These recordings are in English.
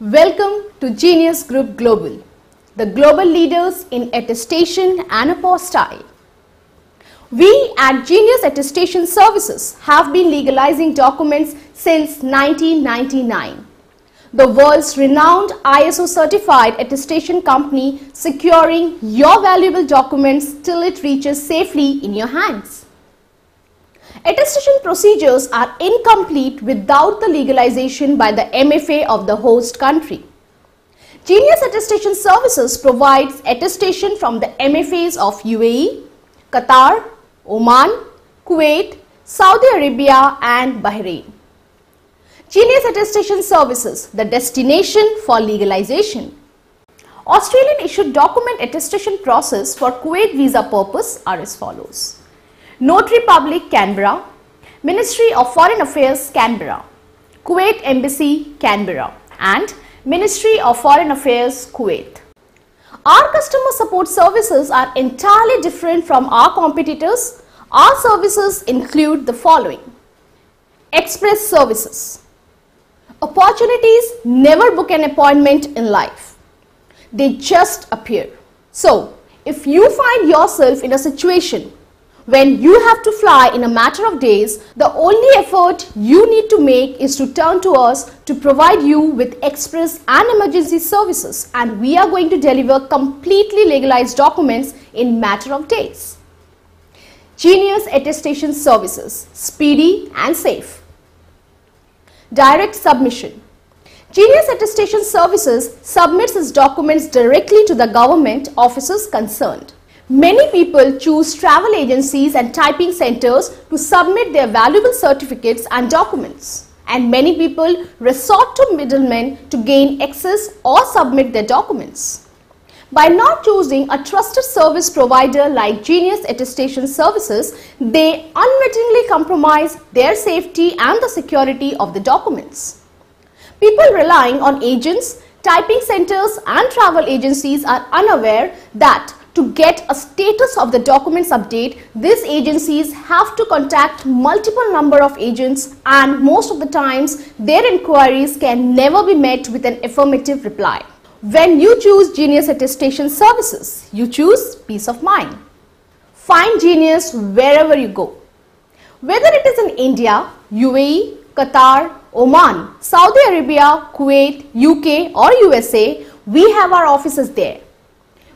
Welcome to Genius Group Global, the global leaders in attestation and apostille. We at Genius Attestation Services have been legalizing documents since 1999. The world's renowned ISO certified attestation company securing your valuable documents till it reaches safely in your hands. Attestation procedures are incomplete without the legalization by the MFA of the host country. Genius Attestation Services provides attestation from the MFAs of UAE, Qatar, Oman, Kuwait, Saudi Arabia and Bahrain. Genius Attestation Services, the destination for legalization. Australian issued document attestation process for Kuwait visa purpose are as follows. Notary Public Canberra, Ministry of Foreign Affairs Canberra, Kuwait Embassy Canberra and Ministry of Foreign Affairs Kuwait. Our customer support services are entirely different from our competitors. Our services include the following. Express services. Opportunities never book an appointment in life. They just appear. So, if you find yourself in a situation when you have to fly in a matter of days, the only effort you need to make is to turn to us to provide you with express and emergency services and we are going to deliver completely legalized documents in matter of days. Genius Attestation Services, speedy and safe. Direct submission. Genius Attestation Services submits its documents directly to the government offices concerned. Many people choose travel agencies and typing centers to submit their valuable certificates and documents. And many people resort to middlemen to gain access or submit their documents. By not choosing a trusted service provider like Genius Attestation Services, they unwittingly compromise their safety and the security of the documents. People relying on agents, typing centers and travel agencies are unaware that to get a status of the documents update, these agencies have to contact multiple number of agents and most of the times their inquiries can never be met with an affirmative reply. When you choose Genius Attestation Services, you choose peace of mind. Find Genius wherever you go. Whether it is in India, UAE, Qatar, Oman, Saudi Arabia, Kuwait, UK or USA, we have our offices there.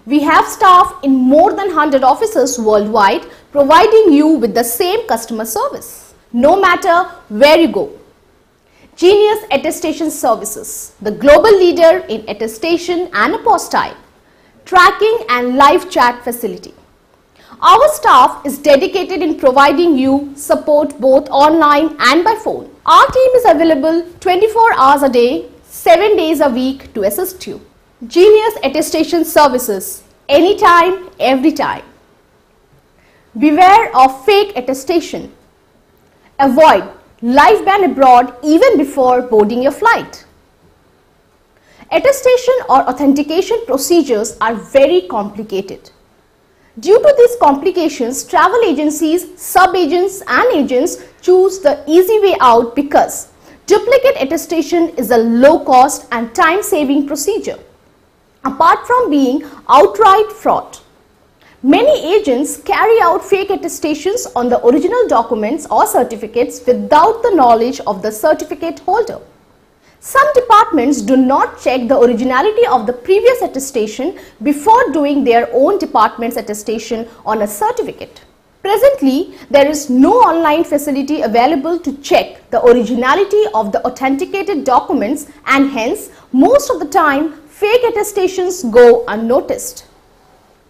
We have staff in more than 100 offices worldwide providing you with the same customer service, no matter where you go. Genius Attestation Services, the global leader in attestation and apostille, tracking and live chat facility. Our staff is dedicated in providing you support both online and by phone. Our team is available 24 hours a day, 7 days a week to assist you. Genius Attestation Services, anytime, every time. Beware of fake attestation. Avoid life ban abroad even before boarding your flight. Attestation or authentication procedures are very complicated. Due to these complications, travel agencies, sub-agents and agents choose the easy way out because duplicate attestation is a low cost and time saving procedure. Apart from being outright fraud, many agents carry out fake attestations on the original documents or certificates without the knowledge of the certificate holder. Some departments do not check the originality of the previous attestation before doing their own department's attestation on a certificate. Presently, there is no online facility available to check the originality of the authenticated documents and hence most of the time fake attestations go unnoticed.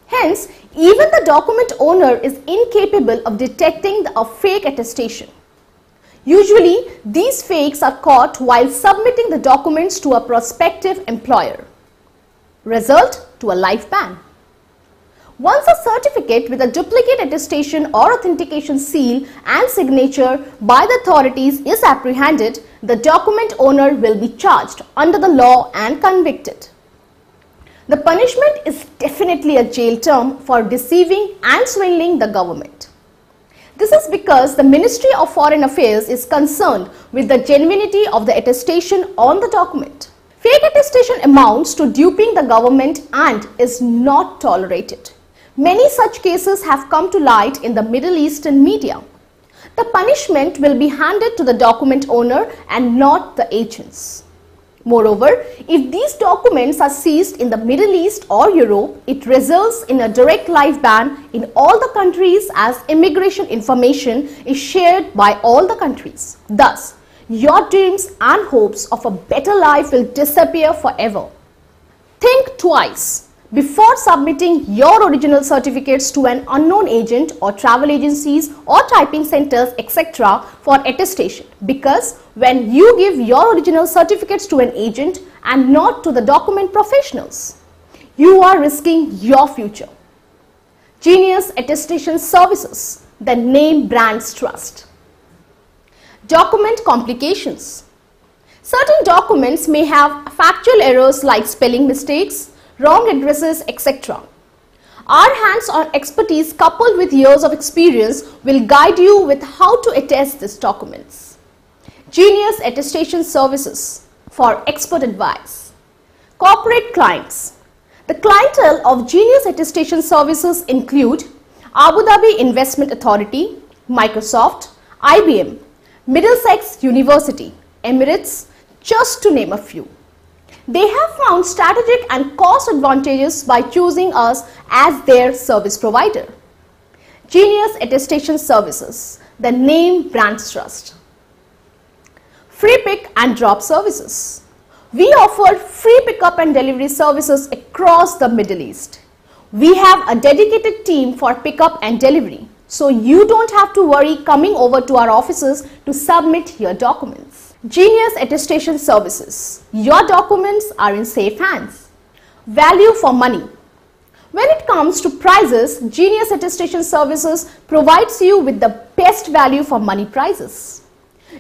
Hence, even the document owner is incapable of detecting a fake attestation. Usually, these fakes are caught while submitting the documents to a prospective employer. Result to a life ban. Once a certificate with a duplicate attestation or authentication seal and signature by the authorities is apprehended, the document owner will be charged under the law and convicted. The punishment is definitely a jail term for deceiving and swindling the government. This is because the Ministry of Foreign Affairs is concerned with the genuinity of the attestation on the document. Fake attestation amounts to duping the government and is not tolerated. Many such cases have come to light in the Middle Eastern media. The punishment will be handed to the document owner and not the agents. Moreover, if these documents are seized in the Middle East or Europe, it results in a direct life ban in all the countries as immigration information is shared by all the countries. Thus, your dreams and hopes of a better life will disappear forever. Think twice before submitting your original certificates to an unknown agent or travel agencies or typing centers etc. for attestation because when you give your original certificates to an agent and not to the document professionals, you are risking your future. Genius Attestation Services, the name brands trust. Document complications. Certain documents may have factual errors like spelling mistakes, wrong addresses, etc. Our hands-on expertise coupled with years of experience will guide you with how to attest these documents. Genius Attestation Services for expert advice. Corporate clients. The clientele of Genius Attestation Services include Abu Dhabi Investment Authority, Microsoft, IBM, Middlesex University, Emirates, just to name a few. They have found strategic and cost advantages by choosing us as their service provider. Genius Attestation Services, the name brands trust. Free pick and drop services. We offer free pickup and delivery services across the Middle East. We have a dedicated team for pickup and delivery, so you don't have to worry coming over to our offices to submit your documents. Genius Attestation Services. Your documents are in safe hands. Value for money. When it comes to prices, Genius Attestation Services provides you with the best value for money prices.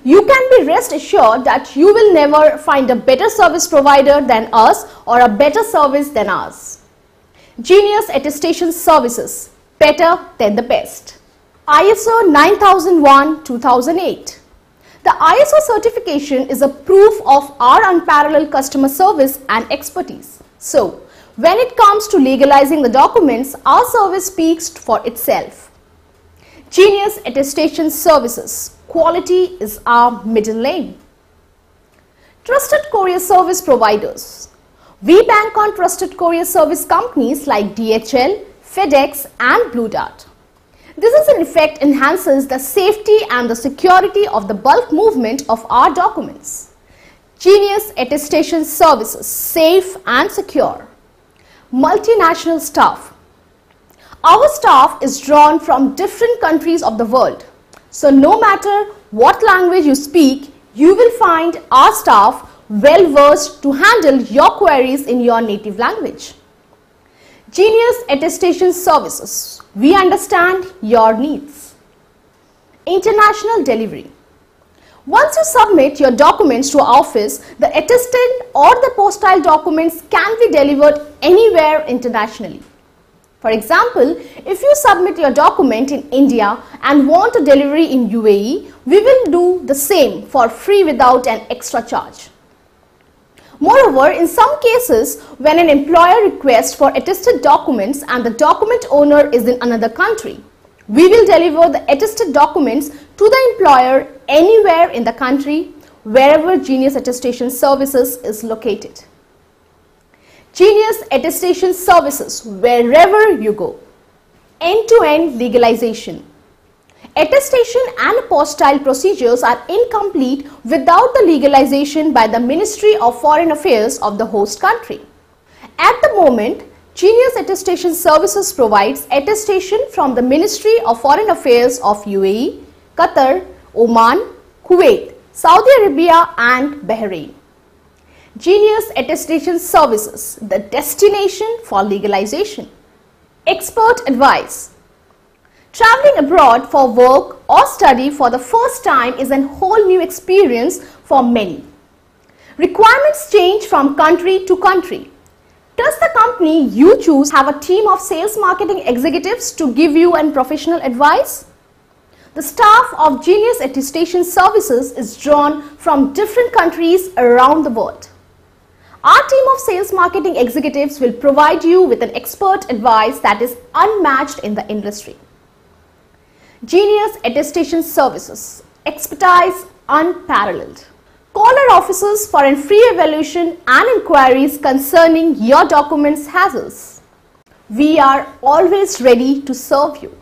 You can be rest assured that you will never find a better service provider than us or a better service than ours. Genius Attestation Services, better than the best. ISO 9001-2008 the ISO certification is a proof of our unparalleled customer service and expertise. So, when it comes to legalizing the documents, our service speaks for itself. Genius Attestation Services. Quality is our middle name. Trusted Courier Service Providers. We bank on trusted courier service companies like DHL, FedEx and Blue Dart. This is in effect enhances the safety and the security of the bulk movement of our documents. Genius Attestation Services, safe and secure. Multinational staff. Our staff is drawn from different countries of the world. So no matter what language you speak, you will find our staff well versed to handle your queries in your native language. Genius Attestation Services. We understand your needs. International Delivery. Once you submit your documents to our office, the attested or the apostilled documents can be delivered anywhere internationally. For example, if you submit your document in India and want a delivery in UAE, we will do the same for free without an extra charge. Moreover, in some cases, when an employer requests for attested documents and the document owner is in another country, we will deliver the attested documents to the employer anywhere in the country wherever Genius Attestation Services is located. Genius Attestation Services wherever you go. End-to-end -end legalization. Attestation and apostille procedures are incomplete without the legalization by the Ministry of Foreign Affairs of the host country. At the moment, Genius Attestation Services provides attestation from the Ministry of Foreign Affairs of UAE, Qatar, Oman, Kuwait, Saudi Arabia and Bahrain. Genius Attestation Services, the destination for legalization. Expert advice Traveling abroad for work or study for the first time is a whole new experience for many. Requirements change from country to country. Does the company you choose have a team of sales marketing executives to give you an professional advice? The staff of Genius Attestation Services is drawn from different countries around the world. Our team of sales marketing executives will provide you with an expert advice that is unmatched in the industry. Genius Attestation Services, expertise unparalleled. Call our offices for a free evaluation and inquiries concerning your documents hassles. We are always ready to serve you.